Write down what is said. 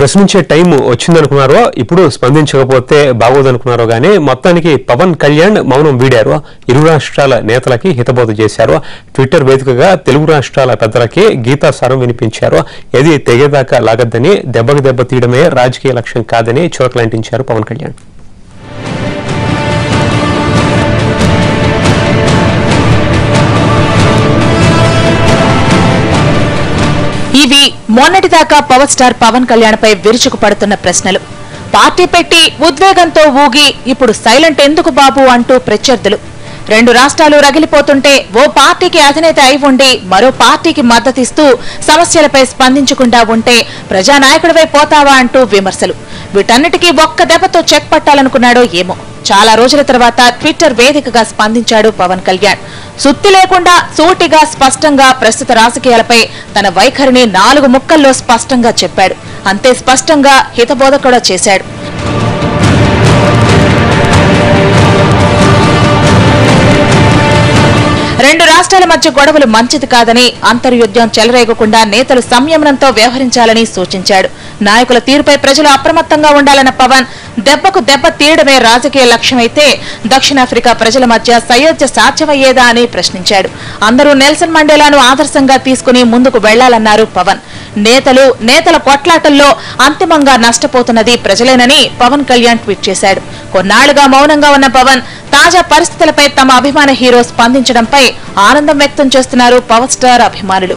ప్రశ్నించే టైం వచ్చిందనుకున్నారో ఇప్పుడు స్పందించకపోతే బాగోదనుకున్నారో కానీ మొత్తానికి పవన్ కళ్యాణ్ మౌనం వీడారు. ఇరు రాష్ట్రాల నేతలకి హితబోధ చేశారు. ట్విట్టర్ వేదికగా తెలుగు రాష్ట్రాల పెద్దలకి గీతా సారం వినిపించారు. ఏది తెగేదాకా లాగద్దని దెబ్బకు దెబ్బ తీయడమే రాజకీయ లక్ష్యం కాదని చురకలంటించారు పవన్ కళ్యాణ్. ఇవి మొన్నటిదాకా పవర్ స్టార్ పవన్ కళ్యాణ్పై విరుచుకు పడుతున్న ప్రశ్నలు. పార్టీ పెట్టి ఉద్వేగంతో ఊగి ఇప్పుడు సైలెంట్ ఎందుకు బాబు అంటూ ప్రత్యర్థులు. రెండు రాష్ట్రాలు రగిలిపోతుంటే ఓ పార్టీకి అధినేత అయి ఉండి మరో పార్టీకి మద్దతిస్తూ సమస్యలపై స్పందించకుండా ఉంటే ప్రజానాయకుడివై పోతావా అంటూ విమర్శలు. వీటన్నిటికీ ఒక్క దెబ్బతో చెక్ పట్టాలనుకున్నాడో ఏమో. చాలా రోజుల తర్వాత ట్విట్టర్ వేదికగా స్పందించాడు పవన్ కళ్యాణ్. సుత్తి లేకుండా సూటిగా స్పష్టంగా ప్రస్తుత రాజకీయాలపై తన వైఖరిని నాలుగు ముక్కల్లో స్పష్టంగా చెప్పాడు. అంతే స్పష్టంగా హితబోధ కూడా చేశాడు. రాష్ట్రాల మధ్య గొడవలు మంచిది కాదని అంతర్యుద్ధం చెలరేగకుండా నేతలు సంయమనంతో వ్యవహరించాలని సూచించాడు. నాయకుల తీరుపై ప్రజలు అప్రమత్తంగా ఉండాలన్న పవన్ దెబ్బకు దెబ్బ తీయడమే రాజకీయ లక్ష్యమైతే దక్షిణాఫ్రికా ప్రజల మధ్య సయోధ్య సాధ్యమయ్యేదా అని ప్రశ్నించాడు. అందరూ నెల్సన్ మండేలాను ఆదర్శంగా తీసుకుని ముందుకు వెళ్ళాలన్నారు పవన్. నేతలు నేతల కొట్లాటల్లో అంతిమంగా నష్టపోతున్నది ప్రజలేనని పవన్ కళ్యాణ్ ట్వీట్ చేశాడు. కొన్నాళ్ళుగా మౌనంగా ఉన్న పవన్ తాజా పరిస్థితులపై తమ అభిమాన హీరో స్పందించడంపై ఆనందం వ్యక్తం చేస్తున్నారు పవర్ స్టార్ అభిమానులు.